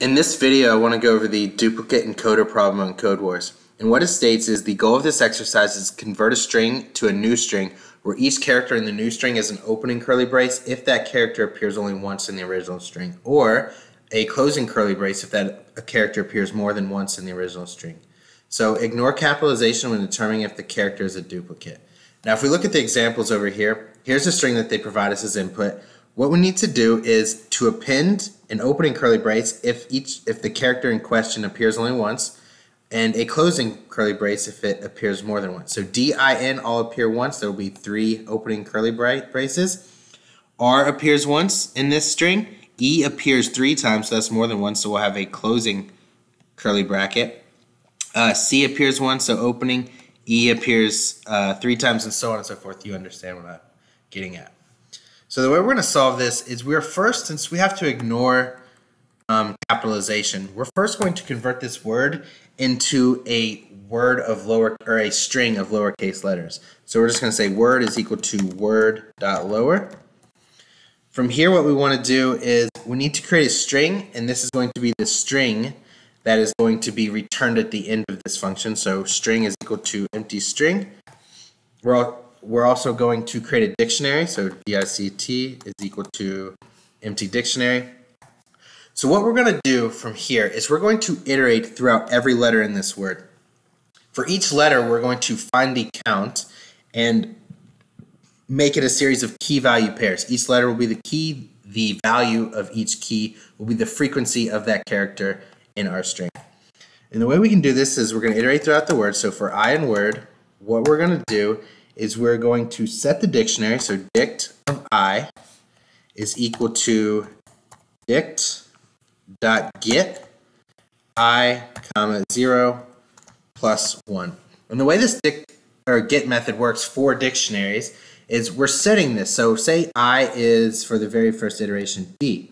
In this video, I want to go over the duplicate encoder problem on Code Wars. And what it states is the goal of this exercise is convert a string to a new string where each character in the new string is an opening curly brace if that character appears only once in the original string, or a closing curly brace if that a character appears more than once in the original string. So ignore capitalization when determining if the character is a duplicate. Now if we look at the examples over here, here's a string that they provide us as input. What we need to do is to append an opening curly brace if each if the character in question appears only once, and a closing curly brace if it appears more than once. So D, I, N all appear once. There will be three opening curly braces. R appears once in this string. E appears three times, so that's more than once, so we'll have a closing curly bracket. Uh, C appears once, so opening. E appears uh, three times, and so on and so forth. You understand what I'm getting at. So the way we're going to solve this is we're first, since we have to ignore um, capitalization, we're first going to convert this word into a word of lower or a string of lowercase letters. So we're just going to say word is equal to word dot lower. From here, what we want to do is we need to create a string, and this is going to be the string that is going to be returned at the end of this function. So string is equal to empty string. We're all, we're also going to create a dictionary. So dict is equal to empty dictionary. So what we're going to do from here is we're going to iterate throughout every letter in this word. For each letter, we're going to find the count and make it a series of key value pairs. Each letter will be the key, the value of each key will be the frequency of that character in our string. And the way we can do this is we're going to iterate throughout the word. So for i in word, what we're going to do is we're going to set the dictionary. So dict of i is equal to dict dot get i comma 0 plus 1. And the way this dict or get method works for dictionaries is we're setting this. So say i is for the very first iteration d.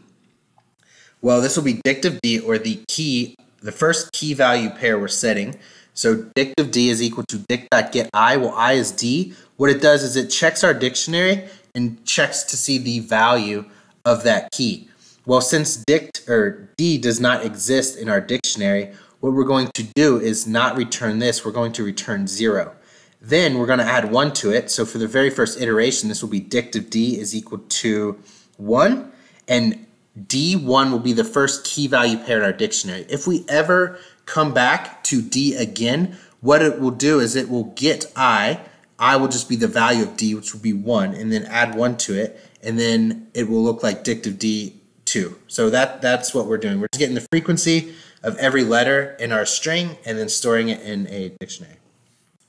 Well, this will be dict of d or the key, the first key value pair we're setting. So dict of D is equal to dict.get I. Well, I is D. What it does is it checks our dictionary and checks to see the value of that key. Well, since dict or D does not exist in our dictionary, what we're going to do is not return this. We're going to return zero. Then we're going to add one to it. So for the very first iteration, this will be dict of D is equal to one. And D1 will be the first key value pair in our dictionary. If we ever come back to D again, what it will do is it will get I. I will just be the value of D, which will be 1, and then add 1 to it, and then it will look like dict of D 2. So that, that's what we're doing. We're just getting the frequency of every letter in our string and then storing it in a dictionary.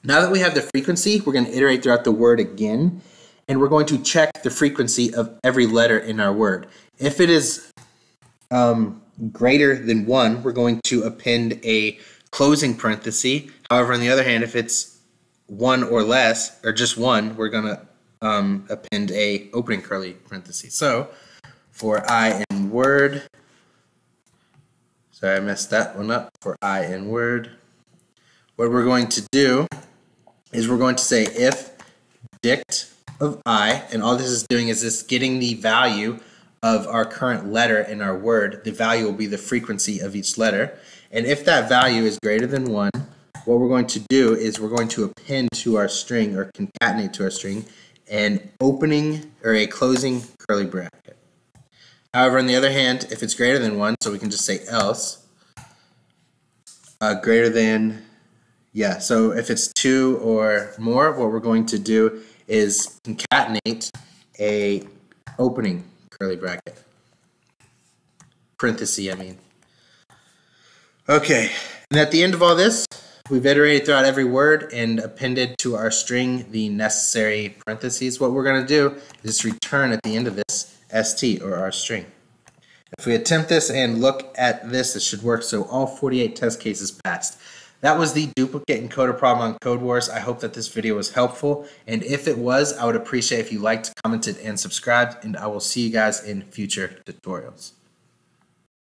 Now that we have the frequency, we're going to iterate throughout the word again, and we're going to check the frequency of every letter in our word. If it is um, greater than 1, we're going to append a closing parenthesis. However, on the other hand, if it's 1 or less, or just 1, we're going to um, append a opening curly parenthesis. So, for i in word, sorry I messed that one up, for i in word, what we're going to do is we're going to say if dict of i, and all this is doing is this getting the value of our current letter in our word, the value will be the frequency of each letter. And if that value is greater than 1, what we're going to do is we're going to append to our string or concatenate to our string an opening or a closing curly bracket. However, on the other hand, if it's greater than 1, so we can just say else, uh, greater than, yeah, so if it's 2 or more, what we're going to do is concatenate a opening curly bracket. Parenthesis, I mean. Okay, and at the end of all this, we've iterated throughout every word and appended to our string the necessary parentheses. What we're going to do is return at the end of this st, or our string. If we attempt this and look at this, it should work, so all 48 test cases passed. That was the duplicate encoder problem on Code Wars. I hope that this video was helpful. And if it was, I would appreciate if you liked, commented, and subscribed. And I will see you guys in future tutorials.